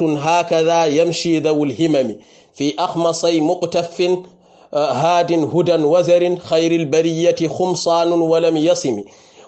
هكذا يمشي ذو الهمم في أخمصي مقتف آه، هاد هدى وزر خير البرية خمصان ولم يصم.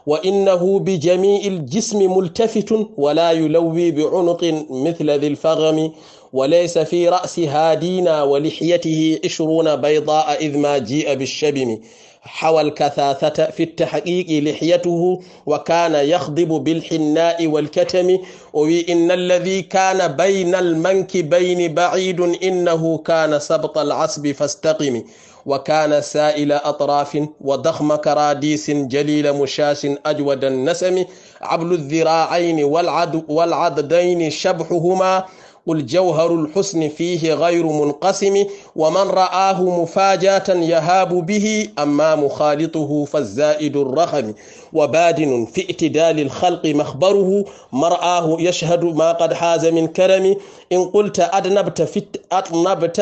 وإنه بجميع الجسم ملتفت ولا يلوي بعنق مثل ذي الفغم. وليس في رأس هادينا ولحيته عشرون بيضاء إذ ما جيء بالشبم. حوى الكثاثة في التحقيق لحيته وكان يخضب بالحناء والكتم. وإن الذي كان بين المنكبين بعيد إنه كان سبط العصب فاستقم. وكان سائل أطراف وضخم كراديس جليل مشاش أجود النسم. عبل الذراعين والعد والعضدين شبحهما. قل جوهر الحسن فيه غير منقسم ومن رآه مفاجاة يهاب به أما مخالطه فالزائد الرخم. وبادن في اعتدال الخلق مخبره مرآه يشهد ما قد حاز من كرم. إن قلت أدنبت في, أطنبت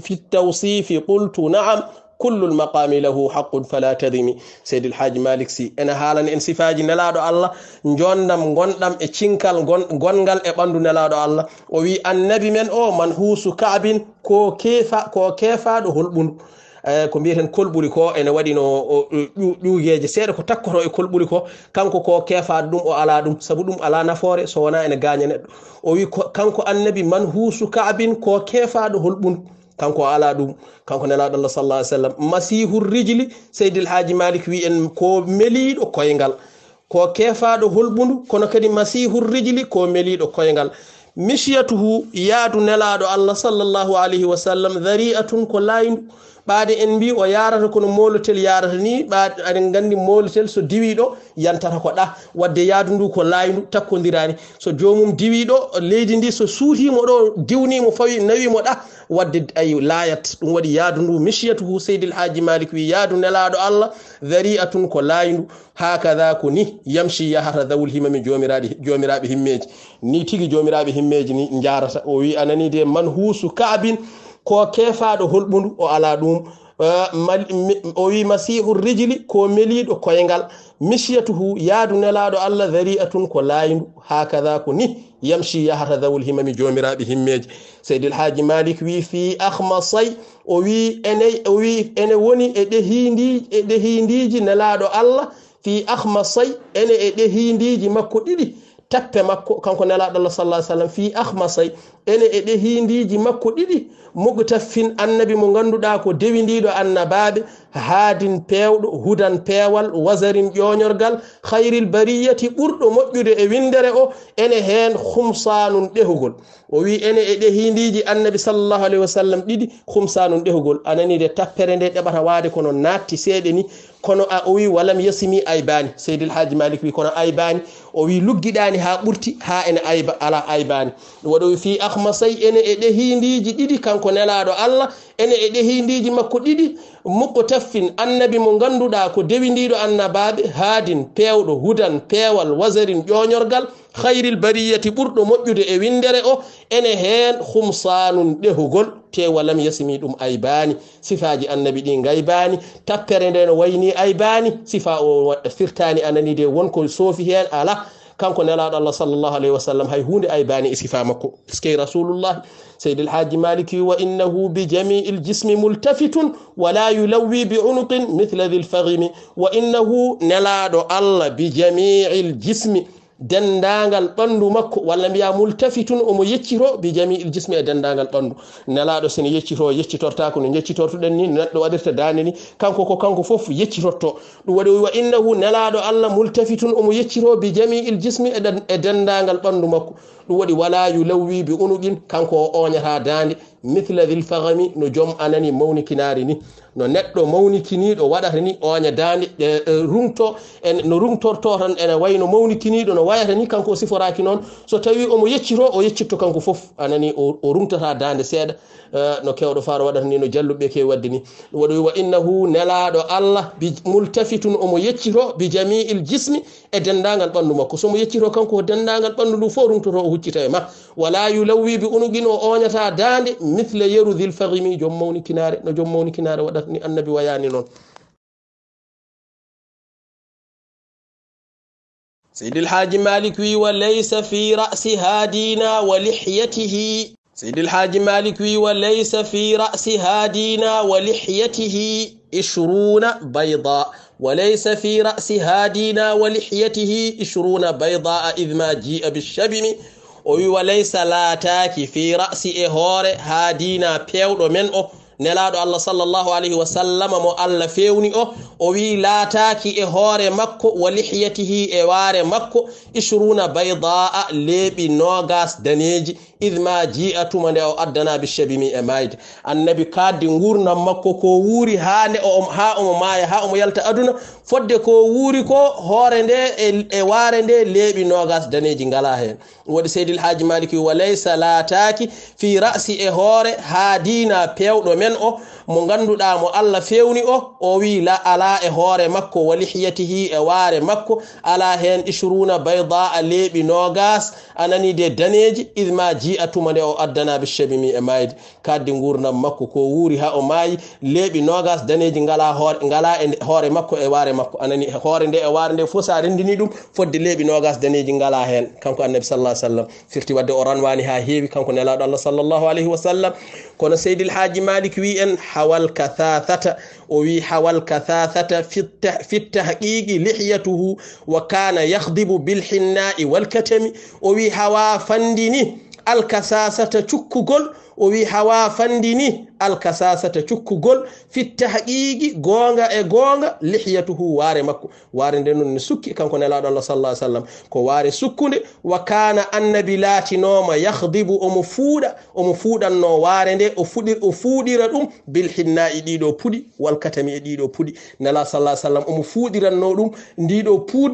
في التوصيف قلت نعم kullu lmaqami lahu haqqun fala tadimi seydi lhaji malik si ene haalani en sifaji nelaɗo allah jondam gonɗam e cinkal gongal e ɓandu nelaɗo allah. O wi annabi men o man huusu kaabin ko kefa ko kefaɗo holɓundu. E, ko mbiyeten kolɓuri ko ene waɗi no ƴuugeje seeɗa ko takkoto e kolɓuri ko kanko ko kefaɗo ɗum o ala ɗum. Saabu ɗum ala nafoore so wona ene gaña neɗɗo. O wi kanko annabi man huusu kaabin ko kefaɗo holɓundu. kanko ala ɗum kanko nelaɗo allah sallah ah sallam masihu rijli seydil haji malik wi en ko meliɗo koyngal. Ko kefaɗo holɓundu kono kadi masihu rijli ko meliɗo koyngal. Misiyatuhu yaadu nelaɗo allah sallllahu alayhi wa sallam dhari'atun ko laydu ɓaade en mbi o yarata kono molotel yarata ni ɓaade aɗen gandi molotel so diwiɗo yantata ko ɗa. Wadde yaadu ndu ko laydu takkodirani so jomum diwiɗo leydi ndi so suutimo ɗo diwnimo fawi nawimo ɗa. Wadde ay layat ɗum waɗi yaadu ndu. Misiyatuhu seydil haji malik wi yaadu nelaɗo allah dari'atun ko laydu hakada ko ni yamshi yahata dawul himami jomiraɗi jomiraɓe himmeji ni tigui jomiraɓe himmeji ni jarata o wi anani de man huusu kaabin ko kefaɗo holɓundu o ala ɗum eh, o wi masihu rijili ko meliɗo koyngal. Misiyatuhu yaadu nelaɗo allah dari'atun ko layindu hakada ko ni yamshi yahata dawul himami jomiraɓe himmeji seydi alhaji malik wi fi ahmasay o wi ene o wi ene woni e ɗehidi e ɗehidiji nelaɗo allah fi ahmasay ene e ɗehidiji makko ɗiɗi. tappe makko kanko nelaɗo allah sallah sallam fi ahmasay ene e ɗe hindiji makko ɗiɗi mugtaffin annabi mo ganduɗa ko dewidiɗo annabaɓe haadin pewɗo hudan peewal wasarin ƴoñorgal hayril bariyati ɓurɗo moƴƴude e windere o ene hen humsanun ɗehugol. O wi ene e ɗehindiji annabi sallllahu alayhi wa sallam ɗiɗi humsanun ɗehugol. Anani de tappere nde ɗeɓata waade kono natti seeɗe ni kono a o wi walam yasimi aybani. Seydil haji malik wi kono aybani. O wi luggiɗani ha ɓurti ha ene ayba ala aybani. Ɗum waɗi wi fi ahmasay ene e ɗehindiji ɗiɗi kanko nelaɗo allah ene e ɗehindiji makko ɗiɗi. muqtaffin annabi mo ganduɗa ko dewindiɗo annabaɓe haadin pewɗo hudan peewal wasarin ƴoñorgal hayril bariyati ɓurɗo moƴƴude e windere o ene hen humsanum ɗehugol te walam yasimi ɗum aybani sifaji annabi ɗi gaybani tappere nde no wayni aybani sifa o firtani ananide wonko soofi hen ala كان كنا لاد الله صلى الله عليه وسلم؟ هاي هون أي بني إسفامكو سكي رسول الله سيد الحاج مالك وإنه بجميع الجسم ملتفت ولا يلوي بعنق مثل ذي الفغم وإنه نلاد الله بجميع الجسم dendagal ɓandu makko walla mbiya multafitun omo yeccito bi jami'il jisme e dendagal ɓandu nelaɗo sene yeccito yeccitortako no yeccitortoɗen ni neɗɗo waɗirta dande ni kanko ko kanko foof yeccitotto ɗum waɗi wa innahu nelaɗo allah multafitun omo yeccito bi jami'il jismi e, e dendagal ɓandu makko. Ɗum waɗi wala yulawwi bi unuqin kanko o oñata dande mithla dil fahami no joom anani mawnikinaari ni. No neɗɗo mawnikiniiɗo waɗata ni ooña daande e, e, rumto en no rumtorto tan ene wayi no mawnikiniiɗo no wayata ni kanko o siforaaki noon. So tawi omo yeccito o yeccitto kanko fof anani o rumtata daande seeɗa. E, no kewɗo faaro waɗata ni no jalluɓe kewi wadde ni. Ɗum waɗi wa innahu nelaaɗo allah bi multafitun omo yeccito bi jami'il jismi e denndaangal ɓanndu makko. Somo yeccito kanko ko denndaangal ɓanndu ndu fof rumtoto o huccita e ma. Wala yulawwi bi unugin o ooñata daande dil fahimi joom mawnikinare no joom mawnikinare waɗata ni annabi wayani noon سيد الحاج مالك وي وليس في رأسها دينا ولحيته. سيد الحاج مالك وي وليس في رأسها دينا ولحيته. عشرون بيضاء. وليس في رأسها دينا ولحيته. عشرون بيضاء إذ ما جيء بالشبم. o wi walaysa laataki fi ra'si e hoore ha dina pewɗo men o. nelaɗo allah sallllahu alayhi wa sallama mo allah fewni o o wi laataki e hoore makko wa lihyatihi e waare makko ishruna baydaa leeɓi nogas daneji id ma ji'a tuma nde o addana bishabimi e mayde annabi kaddi gurnam makko ko wuuri ha nde ha omo maaya ha omo yalta aduna fodde ko wuuri ko hoore nde e, e waare nde leeɓi nogas daneji ngala hen waɗi seydil haji maliki wa laysa laataki fi ra'si e hoore ha dina pewɗo men nden o mo ganduɗa mo allah fewni o o wi la ala e hoore makko wa lihiyatihi e waare makko ala hen ishruna bayda a leeɓi nogas anani de daneji idma ji atuma nde o addana be shabimi e mayde. Kaddi gurnam makko ko wuuri ha o maayi leeɓi nogas daneji ngala hoore ngala e hoore makko e waare makko. Anani e hoore nde e waare nde fof sa rendini ɗum fodde leeɓi nogas daneji ngala hen. Kanko annabi sallah sallam firti wadde o ranwani ha heewi kanko nelaɗo allah sallllahu alayhi wa sallam. Kono seydil haji malik تكوين حوال كثاثة وي حوال كثاثة في في التحقيق لحيته وكان يخضب بالحناء والكتم وي حوا فندني alkasasata cukkugol o wi hawa fandini alkasasata cukkugol fitta haqiqi gonga e gonga lihyatuhu waare makko. Waare nde noon ne sukki kanko nelaɗo allah sallah sallam ko waare sukkude wa kana annabi laatinoma yahdibu omo fuuɗa omo fuuɗanno waare nde o fuɗir o fuuɗira ɗum bilhinna'i ɗiɗo puɗi walkatami e ɗiɗo puɗi. Nela sallah sallam omo fuuɗiranno ɗum ndiɗo puud